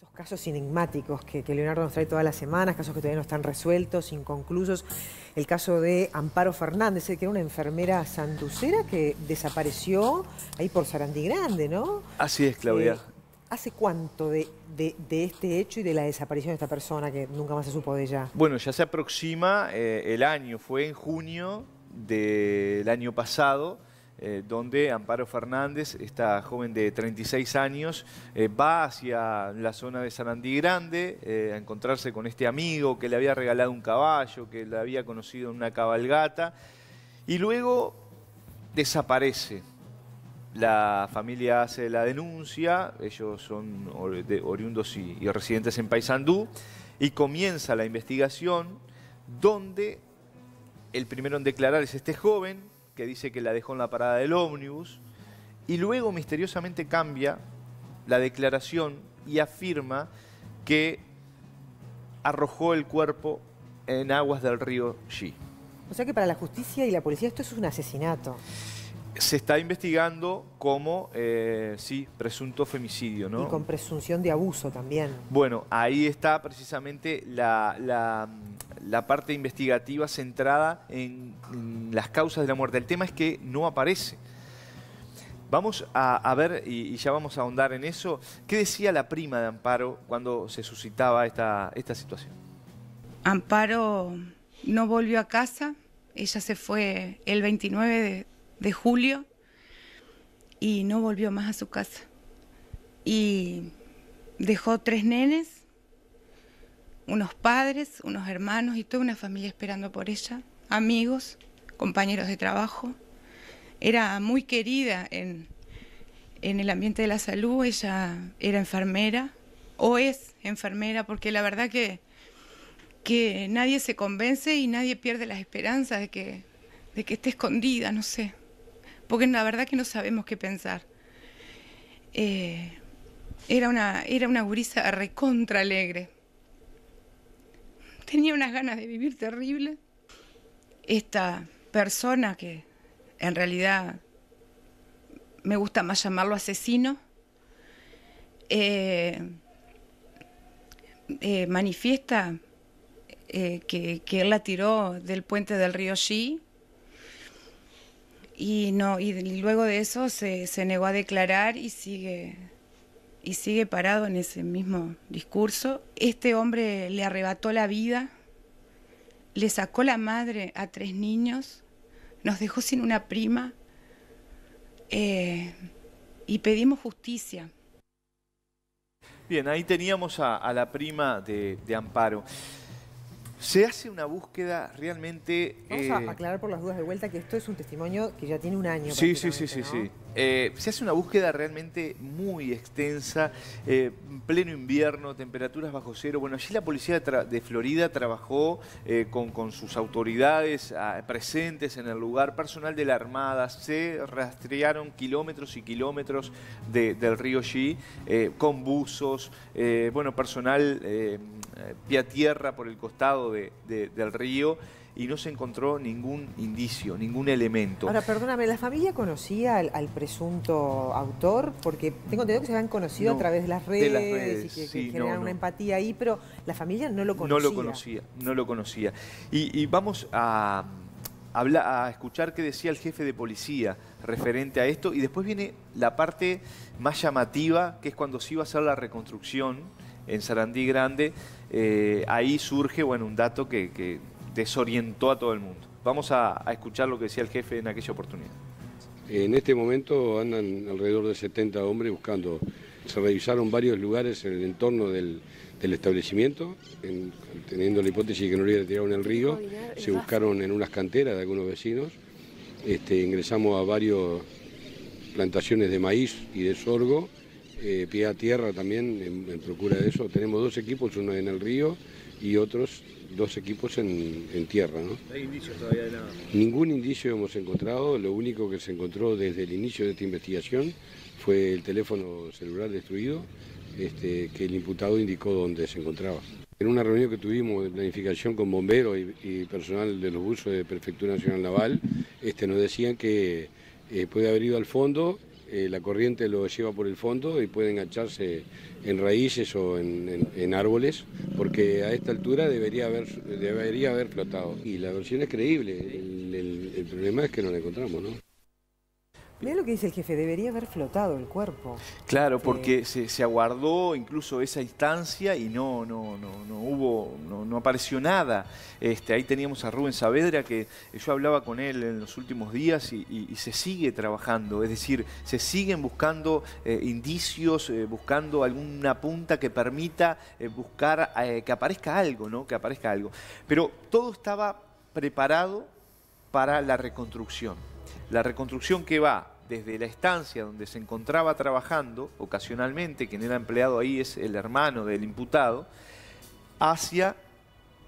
Esos casos enigmáticos que, que, Leonardo nos trae todas las semanas, casos que todavía no están resueltos, inconclusos. El caso de Amparo Fernández, que era una enfermera santucera que desapareció ahí por Sarandí Grande, ¿no? Así es, Claudia. Eh, ¿Hace cuánto de, de, este hecho y de la desaparición de esta persona que nunca más se supo de ella? Bueno, ya se aproxima eh, el año, fue en junio del año pasado eh, donde Amparo Fernández, esta joven de 36 años, eh, va hacia la zona de Sarandí Grande eh, a encontrarse con este amigo que le había regalado un caballo, que le había conocido en una cabalgata, y luego desaparece. La familia hace la denuncia, ellos son oriundos y, y residentes en Paysandú, y comienza la investigación donde el primero en declarar es este joven, que dice que la dejó en la parada del ómnibus, y luego misteriosamente cambia la declaración y afirma que arrojó el cuerpo en aguas del río Xi. O sea que para la justicia y la policía esto es un asesinato. Se está investigando como, eh, sí, presunto femicidio, ¿no? Y con presunción de abuso también. Bueno, ahí está precisamente la, la parte investigativa centrada en, las causas de la muerte. El tema es que no aparece. Vamos a, ver, y, ya vamos a ahondar en eso, ¿qué decía la prima de Amparo cuando se suscitaba esta, esta situación? Amparo no volvió a casa, ella se fue el 29 de julio y no volvió más a su casa. Y dejó tres nenes unos padres, unos hermanos y toda una familia esperando por ella, amigos, compañeros de trabajo. Era muy querida en, el ambiente de la salud, ella era enfermera o es enfermera, porque la verdad que, que nadie se convence y nadie pierde las esperanzas de que, de que esté escondida, no sé, porque la verdad que no sabemos qué pensar. Eh, era, una, era una gurisa recontra alegre tenía unas ganas de vivir terrible. Esta persona que en realidad me gusta más llamarlo asesino, eh, eh, manifiesta eh, que, él la tiró del puente del río Xi y, no, y luego de eso se, se negó a declarar y sigue y sigue parado en ese mismo discurso. Este hombre le arrebató la vida, le sacó la madre a tres niños, nos dejó sin una prima eh, y pedimos justicia. Bien, ahí teníamos a, la prima de Amparo. Se hace una búsqueda realmente... Vamos a eh, aclarar por las dudas de vuelta que esto es un testimonio que ya tiene un año. Sí, sí, sí, sí, sí. Eh, se hace una búsqueda realmente muy extensa, eh, pleno invierno, temperaturas bajo cero. Bueno, allí la policía de, Florida trabajó con, sus autoridades ah, presentes en el lugar, personal de la Armada, se rastrearon kilómetros y kilómetros del río Xi con buzos, bueno, personal pie a tierra por el costado del río y no se encontró ningún indicio, ningún elemento. Ahora, perdóname, ¿la familia conocía al, presunto autor? Porque tengo entendido que se habían conocido a través de las redes, y que, generan una empatía ahí, pero la familia no lo conocía. No lo conocía, no lo conocía. Y, vamos a, a escuchar qué decía el jefe de policía referente a esto, y después viene la parte más llamativa, que es cuando se iba a hacer la reconstrucción en Sarandí Grande, eh, ahí surge bueno, un dato que, desorientó a todo el mundo. Vamos a, escuchar lo que decía el jefe en aquella oportunidad. En este momento andan alrededor de 70 hombres buscando. Se revisaron varios lugares en el entorno del, establecimiento, teniendo la hipótesis de que no lo hubiera tirado en el río. Se buscaron en unas canteras de algunos vecinos. Este, ingresamos a varias plantaciones de maíz y de sorgo eh, pie a tierra también en, procura de eso. Tenemos dos equipos, uno en el río y otros dos equipos en, tierra. ¿no? hay indicios todavía de nada? Ningún indicio hemos encontrado, lo único que se encontró desde el inicio de esta investigación fue el teléfono celular destruido, este, que el imputado indicó dónde se encontraba. En una reunión que tuvimos de planificación con bomberos y, personal de los buzos de Prefectura Nacional Naval, este, nos decían que eh, puede haber ido al fondo eh, la corriente lo lleva por el fondo y puede engancharse en raíces o en, árboles, porque a esta altura debería haber, debería haber flotado. Y la versión es creíble, el, el problema es que no la encontramos, ¿no? Mira lo que dice el jefe, debería haber flotado el cuerpo. Claro, porque se, aguardó incluso esa instancia y no, no, no, no hubo, no, apareció nada. Este, ahí teníamos a Rubén Saavedra que yo hablaba con él en los últimos días y, se sigue trabajando, es decir, se siguen buscando eh, indicios, eh, buscando alguna punta que permita eh, buscar que aparezca algo, ¿no? Que aparezca algo. Pero todo estaba preparado para la reconstrucción. La reconstrucción que va desde la estancia donde se encontraba trabajando ocasionalmente, quien era empleado ahí es el hermano del imputado, hacia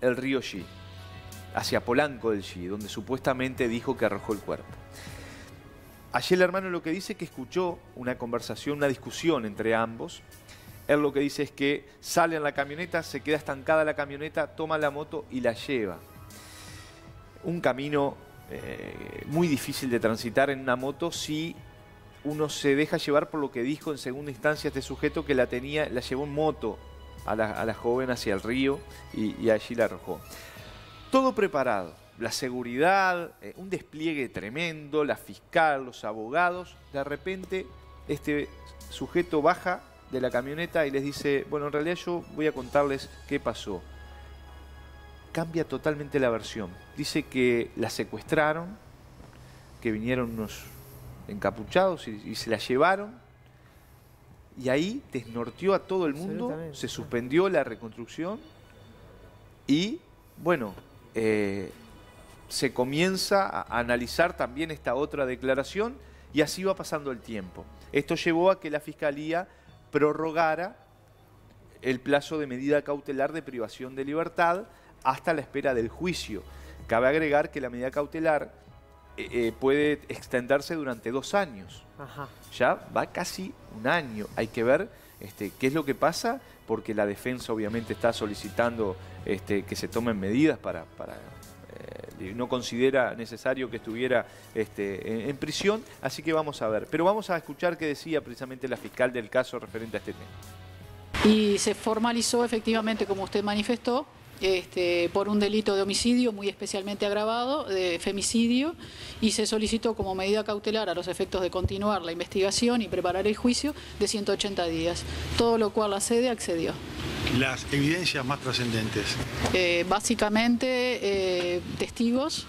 el río Xi, hacia Polanco del Xi, donde supuestamente dijo que arrojó el cuerpo. Allí el hermano lo que dice es que escuchó una conversación, una discusión entre ambos. Él lo que dice es que sale en la camioneta, se queda estancada la camioneta, toma la moto y la lleva. Un camino eh, muy difícil de transitar en una moto si uno se deja llevar por lo que dijo en segunda instancia este sujeto que la tenía, la llevó en moto a la, joven hacia el río y, allí la arrojó. Todo preparado, la seguridad, eh, un despliegue tremendo, la fiscal, los abogados. De repente este sujeto baja de la camioneta y les dice, bueno, en realidad yo voy a contarles qué pasó cambia totalmente la versión. Dice que la secuestraron, que vinieron unos encapuchados y, se la llevaron. Y ahí desnorteó a todo el mundo, se suspendió la reconstrucción y, bueno, eh, se comienza a analizar también esta otra declaración y así va pasando el tiempo. Esto llevó a que la Fiscalía prorrogara el plazo de medida cautelar de privación de libertad hasta la espera del juicio. Cabe agregar que la medida cautelar eh, eh, puede extenderse durante dos años. Ya va casi un año. Hay que ver este, qué es lo que pasa, porque la defensa obviamente está solicitando este, que se tomen medidas para... para eh, no considera necesario que estuviera este, en, prisión, así que vamos a ver. Pero vamos a escuchar qué decía precisamente la fiscal del caso referente a este tema. Y se formalizó efectivamente, como usted manifestó, este, por un delito de homicidio muy especialmente agravado, de femicidio, y se solicitó como medida cautelar a los efectos de continuar la investigación y preparar el juicio de 180 días, todo lo cual la sede accedió. Las evidencias más trascendentes. Eh, básicamente eh, testigos,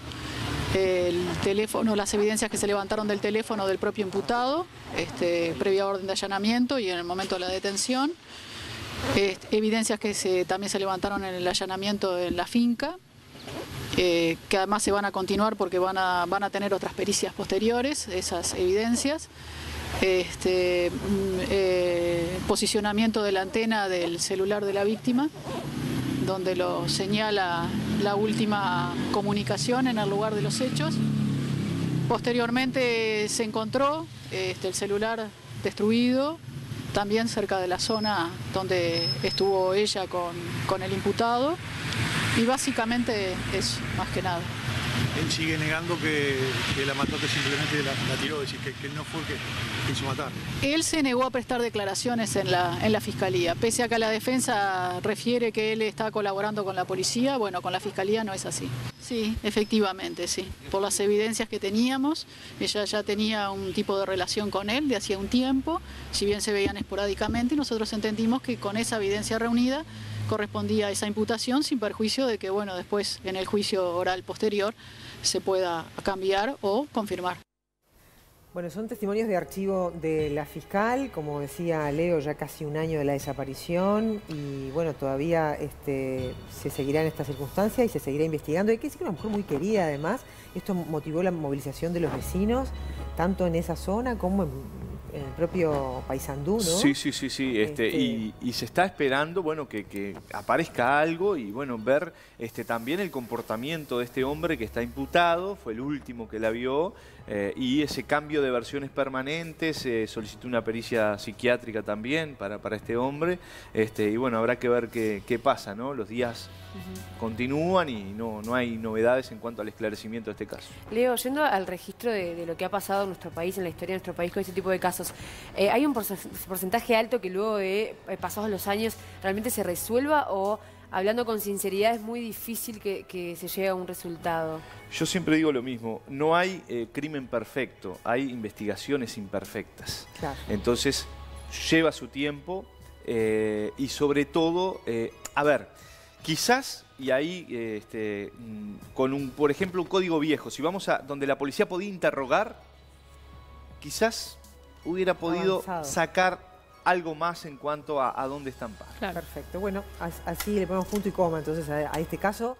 el teléfono, las evidencias que se levantaron del teléfono del propio imputado, este, previa orden de allanamiento y en el momento de la detención. Evidencias que también se levantaron en el allanamiento en la finca, eh, que además se van a continuar porque van a, van a tener otras pericias posteriores, esas evidencias. Este, mm, eh, posicionamiento de la antena del celular de la víctima, donde lo señala la última comunicación en el lugar de los hechos. Posteriormente se encontró este, el celular destruido, también cerca de la zona donde estuvo ella con, con el imputado y básicamente es más que nada. Él sigue negando que, la mató, que simplemente la, tiró, decir, que, él no fue el que hizo matar. Él se negó a prestar declaraciones en la, en la fiscalía, pese a que la defensa refiere que él está colaborando con la policía, bueno, con la fiscalía no es así. Sí, efectivamente, sí. Por las evidencias que teníamos, ella ya tenía un tipo de relación con él de hacía un tiempo, si bien se veían esporádicamente, y nosotros entendimos que con esa evidencia reunida correspondía esa imputación sin perjuicio de que, bueno, después en el juicio oral posterior se pueda cambiar o confirmar. Bueno, son testimonios de archivo de la fiscal, como decía Leo, ya casi un año de la desaparición y bueno, todavía este, se seguirá en esta circunstancia y se seguirá investigando. Hay que decir que una mujer muy querida además, esto motivó la movilización de los vecinos, tanto en esa zona como en el propio Paysandú, ¿no? Sí, sí, sí, sí. Este, este Y, se está esperando, bueno, que, aparezca algo y, bueno, ver este, también el comportamiento de este hombre que está imputado, fue el último que la vio, eh, y ese cambio de versiones permanentes, se solicitó una pericia psiquiátrica también para, para este hombre, este, y bueno, habrá que ver qué, qué pasa, ¿no? Los días continúan y no, no hay novedades en cuanto al esclarecimiento de este caso. Leo, yendo al registro de, de lo que ha pasado en nuestro país, en la historia de nuestro país con este tipo de casos, eh, ¿hay un porce- porcentaje alto que luego de eh, pasados los años realmente se resuelva o, hablando con sinceridad, es muy difícil que, que se llegue a un resultado? Yo siempre digo lo mismo, no hay eh, crimen perfecto, hay investigaciones imperfectas. Claro. Entonces, lleva su tiempo y sobre todo, a ver, quizás, y ahí, eh, este, mm, con un, por ejemplo, un código viejo, si vamos a donde la policía podía interrogar, quizás hubiera podido Avanzado. sacar algo más en cuanto a, a dónde está Amparo. Claro. Perfecto. Bueno, as- así le ponemos punto y coma entonces a, a este caso.